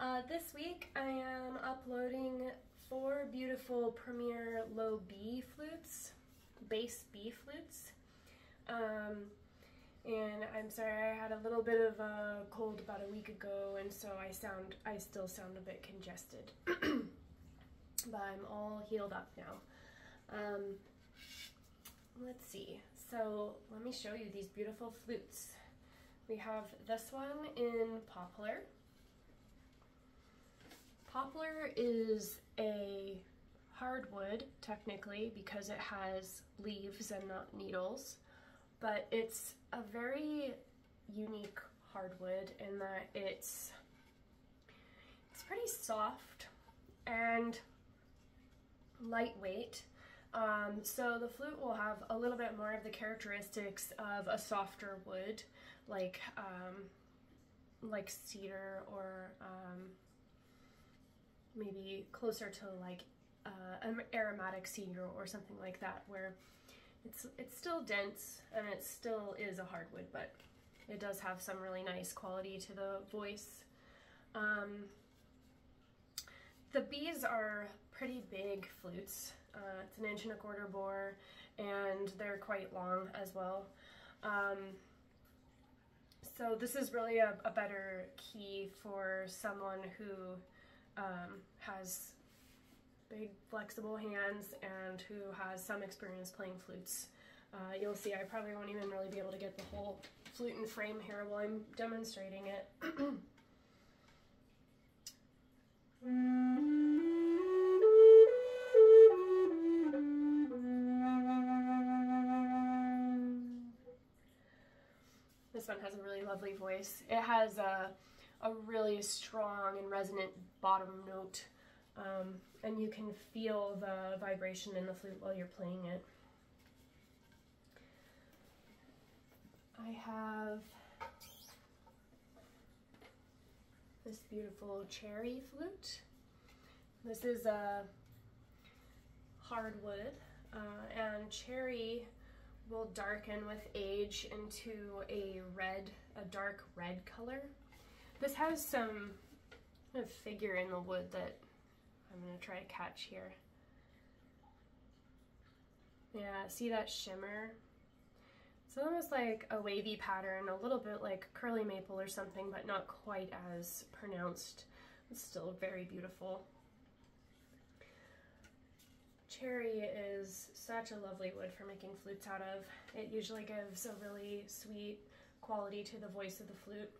Uh, this week I am uploading four beautiful Premier Low B flutes, bass B flutes. Um, and I'm sorry I had a little bit of a cold about a week ago and so I sound, I still sound a bit congested. but I'm all healed up now. Um, let's see, so let me show you these beautiful flutes. We have this one in poplar. Poplar is a hardwood, technically, because it has leaves and not needles, but it's a very unique hardwood in that it's it's pretty soft and lightweight. Um, so the flute will have a little bit more of the characteristics of a softer wood, like um, like cedar or um, maybe closer to like uh, an aromatic cedar or something like that, where it's it's still dense and it still is a hardwood, but it does have some really nice quality to the voice. Um, the B's are pretty big flutes. Uh, it's an inch and a quarter bore and they're quite long as well. Um, so this is really a, a, better key for someone who um, has big flexible hands and who has some experience playing flutes. Uh, you'll see I probably won't even really be able to get the whole flute and frame here while I'm demonstrating it. This one has a really lovely voice. It has a, a really strong and resonant bottom note, um, and you can feel the vibration in the flute while you're playing it. I have this beautiful cherry flute. This is a hardwood, uh, and cherry will darken with age into a red, a dark red color. This has some kind of figure in the wood that I'm going to try to catch here. Yeah, see that shimmer? It's almost like a wavy pattern, a little bit like curly maple or something, but not quite as pronounced. It's still very beautiful. Cherry is such a lovely wood for making flutes out of. It usually gives a really sweet quality to the voice of the flute.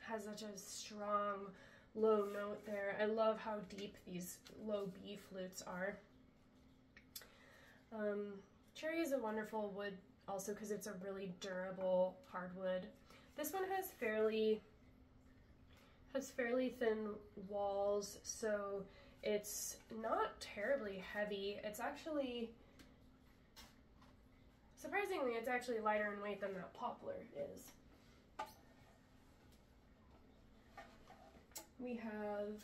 Has such a strong low note there. I love how deep these low B flutes are. Um, Cherry is a wonderful wood also because it's a really durable hardwood. This one has fairly has fairly thin walls, so it's not terribly heavy. It's actually, surprisingly, it's actually lighter in weight than that poplar is. We have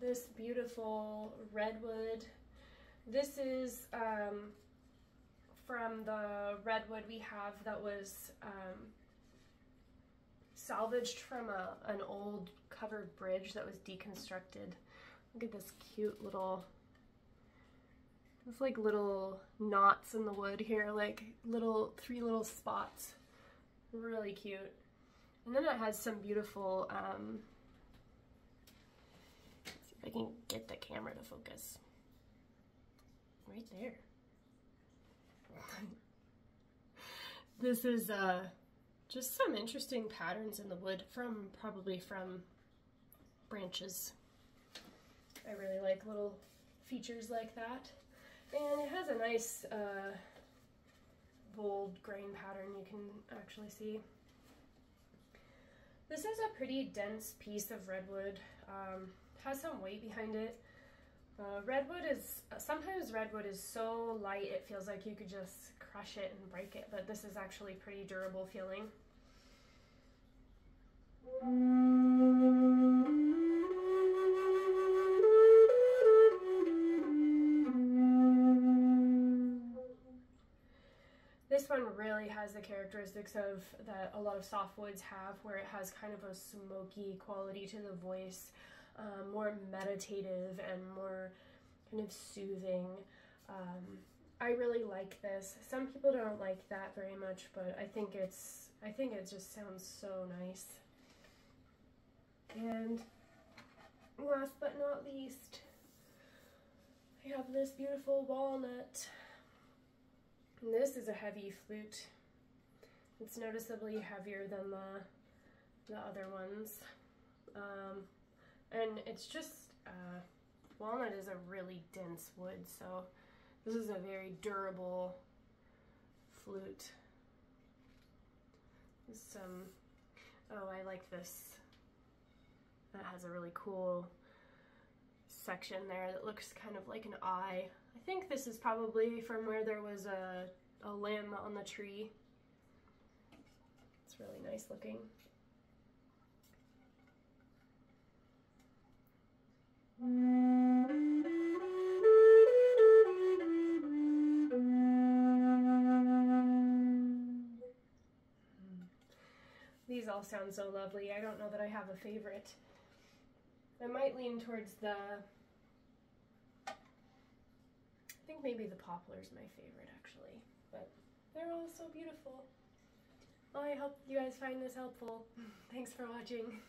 this beautiful redwood this is um, from the redwood we have that was um, salvaged from a, an old covered bridge that was deconstructed. Look at this cute little, it's like little knots in the wood here, like little, three little spots. Really cute. And then it has some beautiful, um, see if I can get the camera to focus right there. this is uh, just some interesting patterns in the wood from probably from branches. I really like little features like that. And it has a nice uh, bold grain pattern you can actually see. This is a pretty dense piece of redwood. Um, has some weight behind it. Uh, redwood is, sometimes redwood is so light it feels like you could just crush it and break it, but this is actually pretty durable feeling. This one really has the characteristics of that a lot of softwoods have where it has kind of a smoky quality to the voice, um, more meditative and more kind of soothing. Um, I really like this. Some people don't like that very much, but I think it's I think it just sounds so nice. And last but not least, I have this beautiful walnut. And this is a heavy flute. It's noticeably heavier than the, the other ones. Um, and it's just, uh, walnut is a really dense wood, so this is a very durable flute. Some, oh, I like this. That has a really cool section there that looks kind of like an eye. I think this is probably from where there was a, a limb on the tree. It's really nice looking. Hmm. These all sound so lovely. I don't know that I have a favorite. I might lean towards the, I think maybe the poplar is my favorite actually, but they're all so beautiful. Well, I hope you guys find this helpful. Thanks for watching.